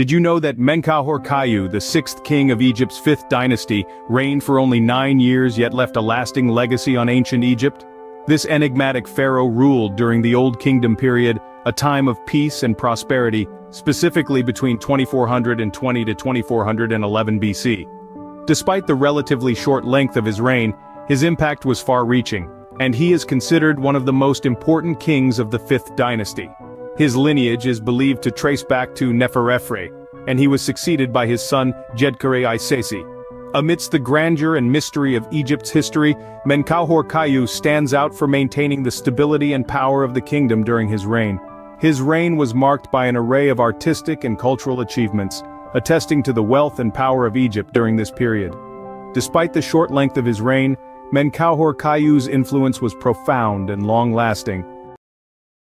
Did you know that Menkauhor Kaiu, the sixth king of Egypt's fifth dynasty, reigned for only nine years yet left a lasting legacy on ancient Egypt? This enigmatic pharaoh ruled during the Old Kingdom period, a time of peace and prosperity, specifically between 2420 to 2411 BC. Despite the relatively short length of his reign, his impact was far-reaching, and he is considered one of the most important kings of the fifth dynasty. His lineage is believed to trace back to Neferefre, and he was succeeded by his son Djedkare Isesi. Amidst the grandeur and mystery of Egypt's history, Menkauhor Kaiu stands out for maintaining the stability and power of the kingdom during his reign. His reign was marked by an array of artistic and cultural achievements, attesting to the wealth and power of Egypt during this period. Despite the short length of his reign, Menkauhor Kaiu's influence was profound and long-lasting,